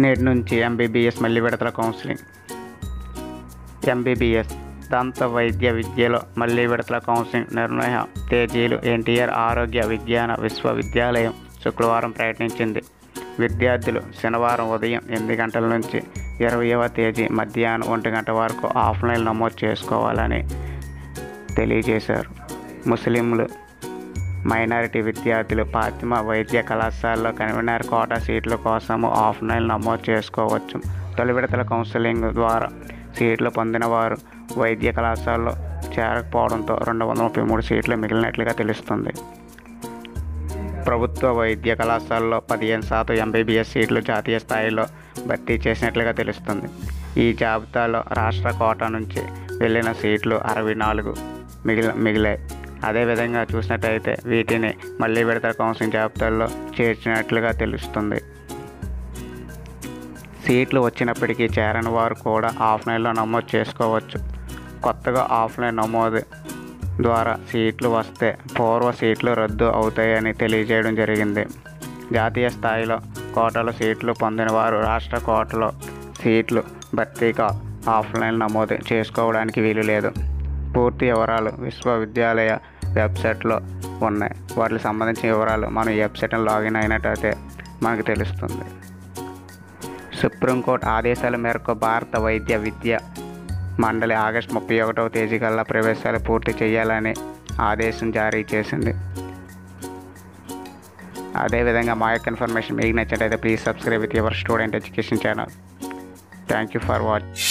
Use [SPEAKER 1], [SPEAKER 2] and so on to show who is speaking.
[SPEAKER 1] నేటి నుంచి ఎంబీబీఎస్ మళ్ళీ విడతల కౌన్సిలింగ్ ఎంబీబీఎస్ దంత వైద్య విద్యలో మళ్ళీ విడతల కౌన్సిలింగ్ నిర్ణయ తేదీలు ఎన్టీఆర్ ఆరోగ్య విజ్ఞాన విశ్వవిద్యాలయం శుక్రవారం ప్రకటించింది. విద్యార్థులు శనివారం ఉదయం ఎనిమిది గంటల నుంచి ఇరవైవ తేదీ మధ్యాహ్నం ఒంటి గంట వరకు ఆఫ్లైన్ నమోదు చేసుకోవాలని తెలియజేశారు. ముస్లింలు మైనారిటీ విద్యార్థులు ఫాతిమా వైద్య కళాశాలలో కన్వీనర్ కోటా సీట్ల కోసము ఆఫ్లైన్ నమోదు చేసుకోవచ్చు. తొలి విడతల కౌన్సిలింగ్ ద్వారా సీట్లు పొందిన వారు వైద్య కళాశాలలో చేరకపోవడంతో రెండు వందల ముప్పై మూడు సీట్లు మిగిలినట్లుగా తెలుస్తుంది. ప్రభుత్వ వైద్య కళాశాలలో పదిహేను శాతం ఎంబీబీఎస్ సీట్లు జాతీయ స్థాయిలో భర్తీ చేసినట్లుగా తెలుస్తుంది. ఈ జాబితాలో రాష్ట్ర కోటా నుంచి వెళ్ళిన సీట్లు అరవై నాలుగు మిగిలి మిగిలాయి. అదేవిధంగా చూసినట్టయితే వీటిని మళ్ళీ విడత కౌన్సిలింగ్ జాబితాల్లో చేర్చినట్లుగా తెలుస్తుంది. సీట్లు వచ్చినప్పటికీ చేరని వారు కూడా ఆఫ్లైన్లో నమోదు చేసుకోవచ్చు. కొత్తగా ఆఫ్లైన్ నమోదు ద్వారా సీట్లు వస్తే పూర్వ సీట్లు రద్దు అవుతాయని తెలియజేయడం జరిగింది. జాతీయ స్థాయిలో కోటలో సీట్లు పొందిన వారు రాష్ట్ర కోటలో సీట్లు భర్తీగా ఆఫ్లైన్ నమోదు చేసుకోవడానికి వీలు లేదు. పూర్తి వివరాలు విశ్వవిద్యాలయ వెబ్సైట్లో ఉన్నాయి. వాటికి సంబంధించిన వివరాలు మనం ఈ వెబ్సైట్లో లాగిన్ అయినట్టయితే మనకు తెలుస్తుంది. సుప్రీంకోర్టు ఆదేశాల మేరకు భారత వైద్య విద్య మండలి ఆగస్టు ముప్పై ఒకటవ తేదీ కల్లా ప్రవేశాలు పూర్తి చేయాలని ఆదేశం జారీ చేసింది. అదేవిధంగా మా యొక్క ఇన్ఫర్మేషన్ మీకు నచ్చినట్లయితే please subscribe with your student education channel. Thank you for watch